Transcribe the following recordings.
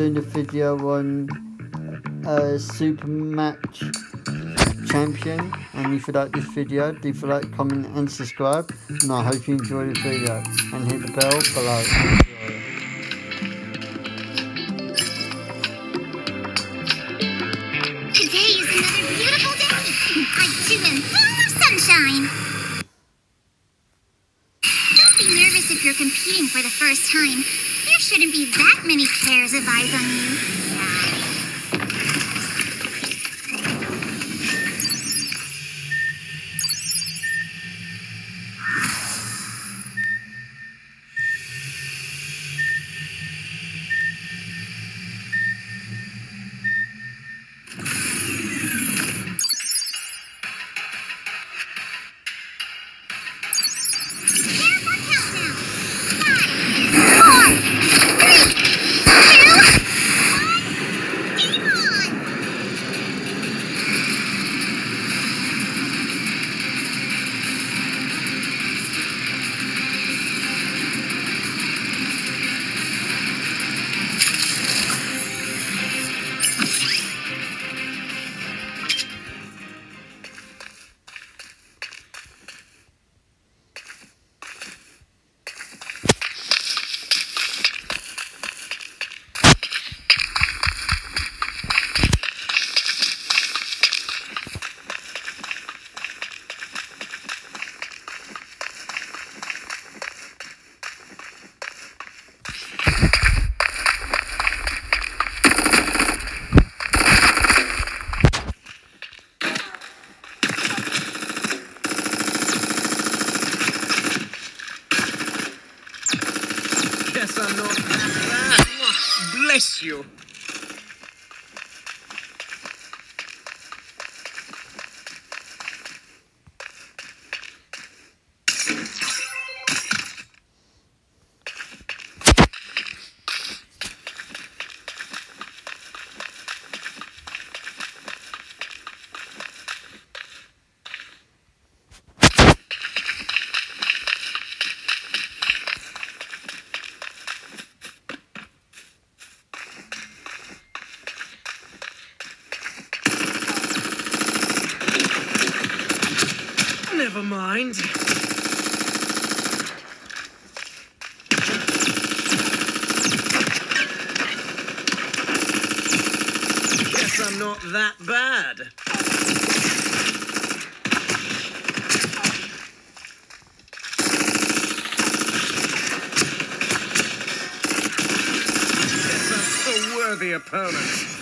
doing a video on uh, Super Mecha Champion. And if you like this video, leave a like, comment and subscribe. And I hope you enjoy the video. And hit the bell below. Today is another beautiful day. I've too full of sunshine. Don't be nervous if you're competing for the first time. Shouldn't be that many pairs of eyes on you. Mind. Guess I'm not that bad. Guess a worthy opponent.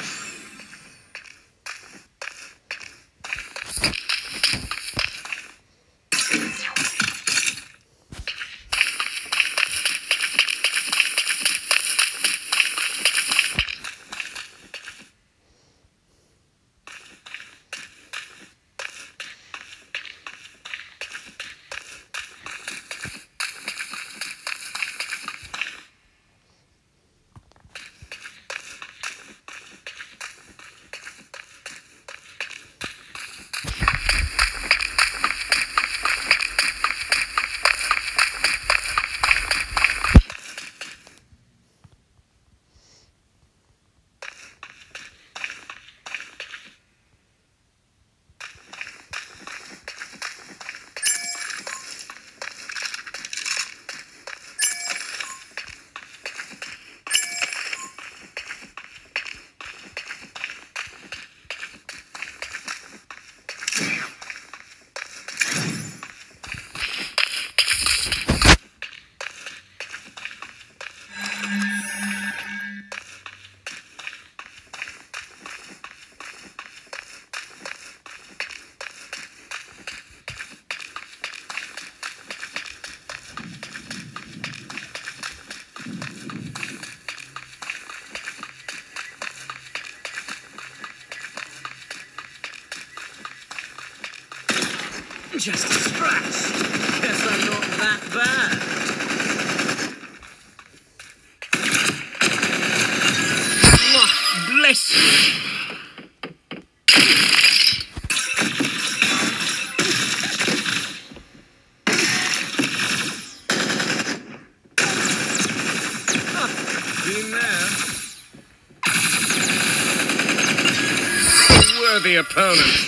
Just a scratch. Guess I'm not that bad. Oh, bless you. worthy opponent.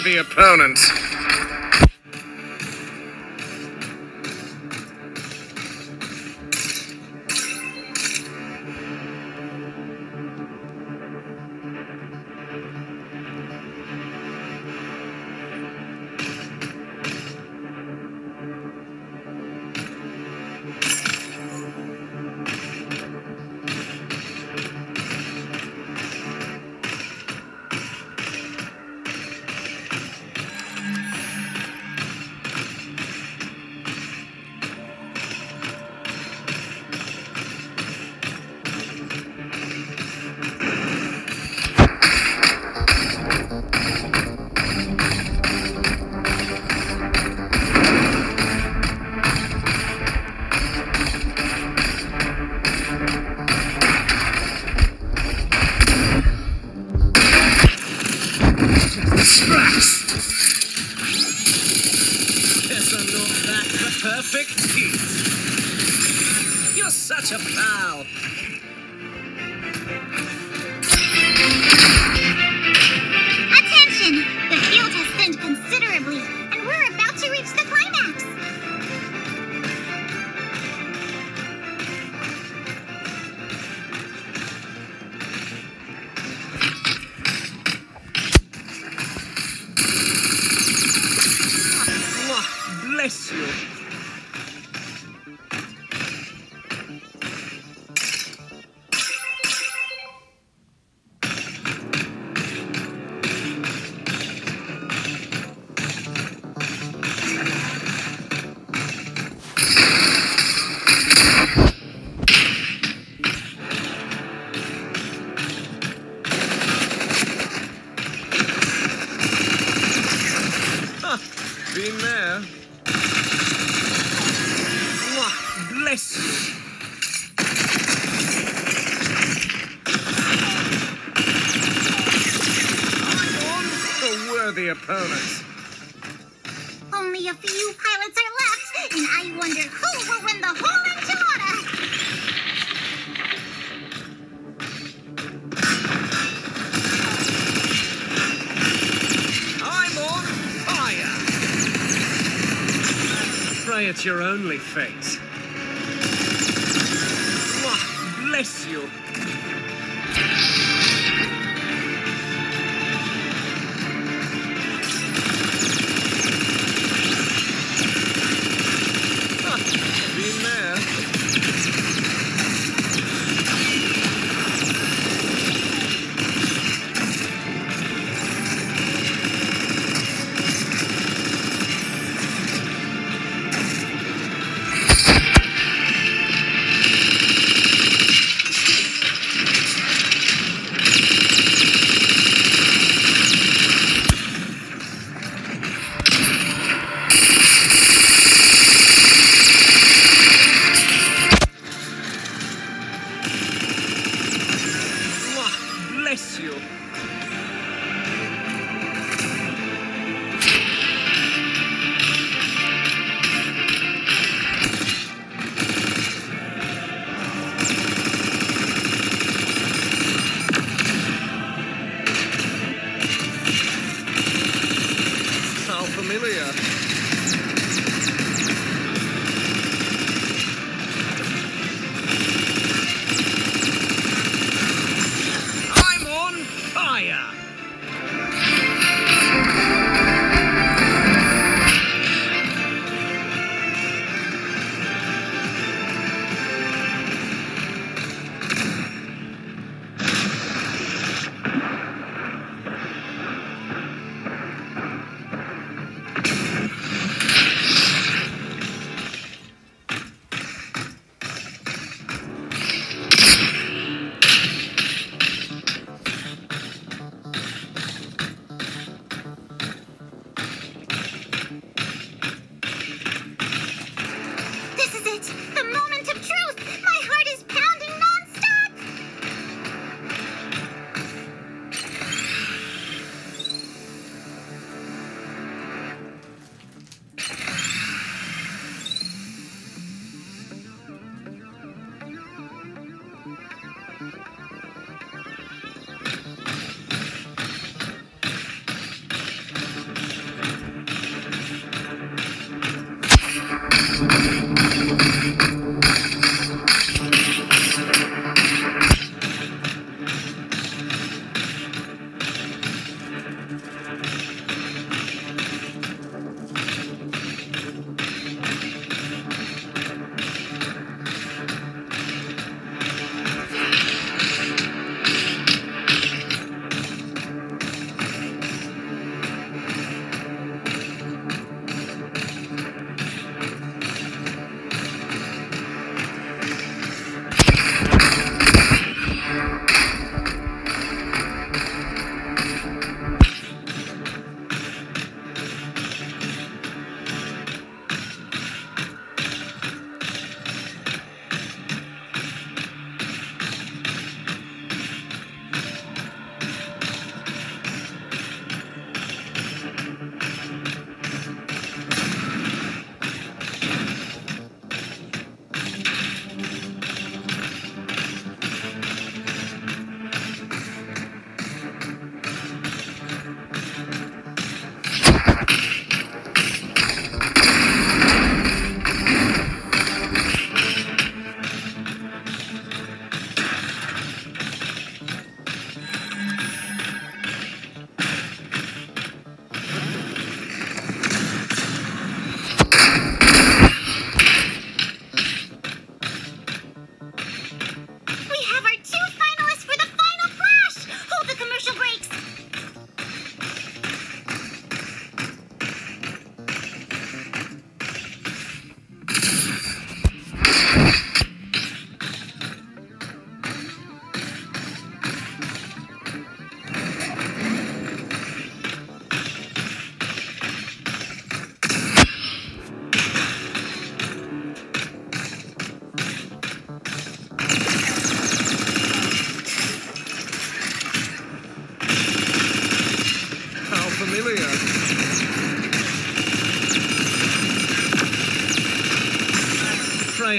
Worthy opponent. mouth. Few pilots are left, and I wonder who will win the whole enchilada. I'm on fire. Pray it's your only fate. Mwah, Bless you.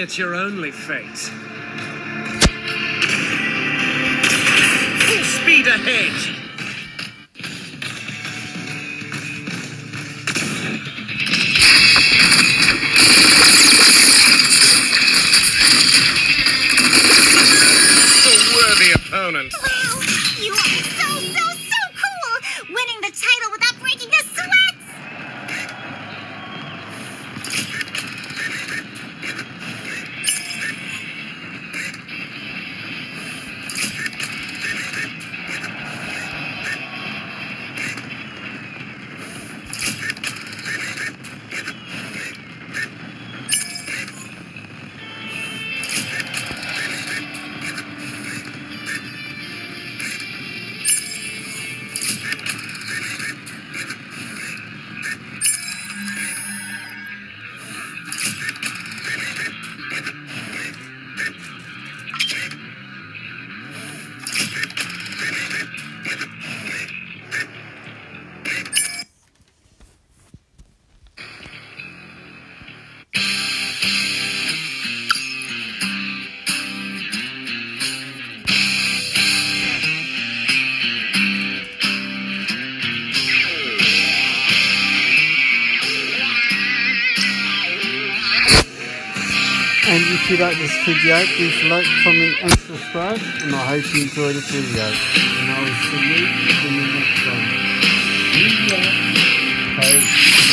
At your only fate. Full speed ahead! you like this video, please like, comment and subscribe. And I hope you enjoyed this video. And I will see you in the next one. See ya. Bye.